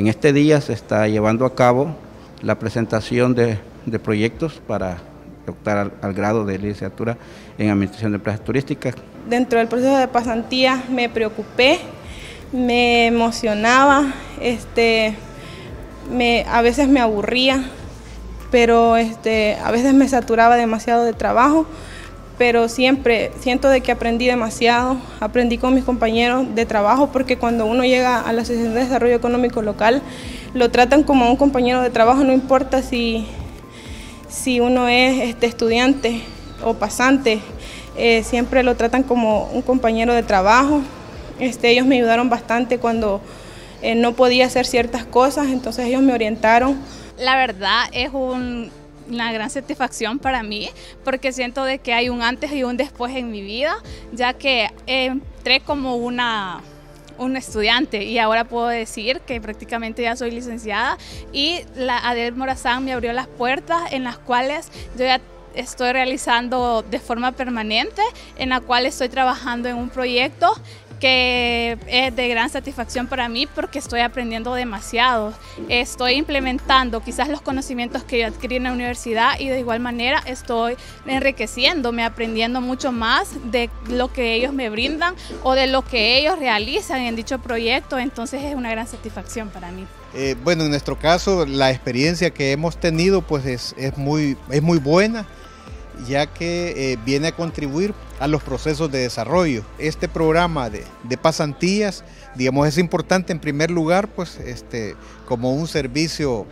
En este día se está llevando a cabo la presentación de, proyectos para optar al, grado de licenciatura en Administración de Empresas Turísticas. Dentro del proceso de pasantía me preocupé, me emocionaba, este, me, a veces me aburría, pero este, a veces me saturaba demasiado de trabajo, pero siempre siento de que aprendí demasiado, aprendí con mis compañeros de trabajo, porque cuando uno llega a la Asociación de Desarrollo Económico Local, lo tratan como un compañero de trabajo, no importa si, si uno es este, estudiante o pasante, eh, siempre lo tratan como un compañero de trabajo. Este, ellos me ayudaron bastante cuando eh, no podía hacer ciertas cosas, entonces ellos me orientaron. La verdad es una gran satisfacción para mí porque siento de que hay un antes y un después en mi vida, ya que entré como una un estudiante y ahora puedo decir que prácticamente ya soy licenciada y la Adel Morazán me abrió las puertas en las cuales yo ya estoy realizando de forma permanente, en la cual estoy trabajando en un proyecto que es de gran satisfacción para mí porque estoy aprendiendo demasiado. Estoy implementando quizás los conocimientos que yo adquirí en la universidad y de igual manera estoy enriqueciéndome, aprendiendo mucho más de lo que ellos me brindan o de lo que ellos realizan en dicho proyecto. Entonces es una gran satisfacción para mí. Eh, bueno, en nuestro caso la experiencia que hemos tenido pues es, muy, es muy buena ya que eh, viene a contribuir a los procesos de desarrollo. Este programa de, pasantías, digamos, es importante en primer lugar, pues, este, como un servicio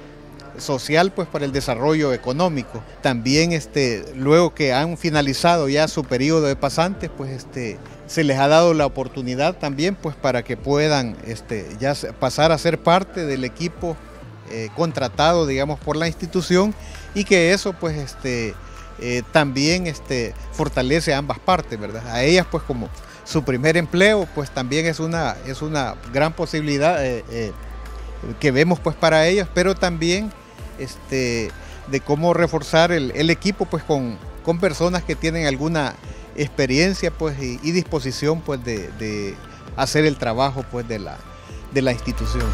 social pues para el desarrollo económico. También este luego que han finalizado ya su periodo de pasantes, pues este se les ha dado la oportunidad también pues para que puedan este ya pasar a ser parte del equipo eh, contratado digamos por la institución y que eso pues este eh, también este, fortalece a ambas partes, ¿verdad? A ellas pues como su primer empleo pues también es una, es una gran posibilidad eh, eh, que vemos pues para ellas, pero también este, de cómo reforzar el, equipo pues con, con, personas que tienen alguna experiencia pues y, disposición pues de, de, hacer el trabajo pues de la, de la institución.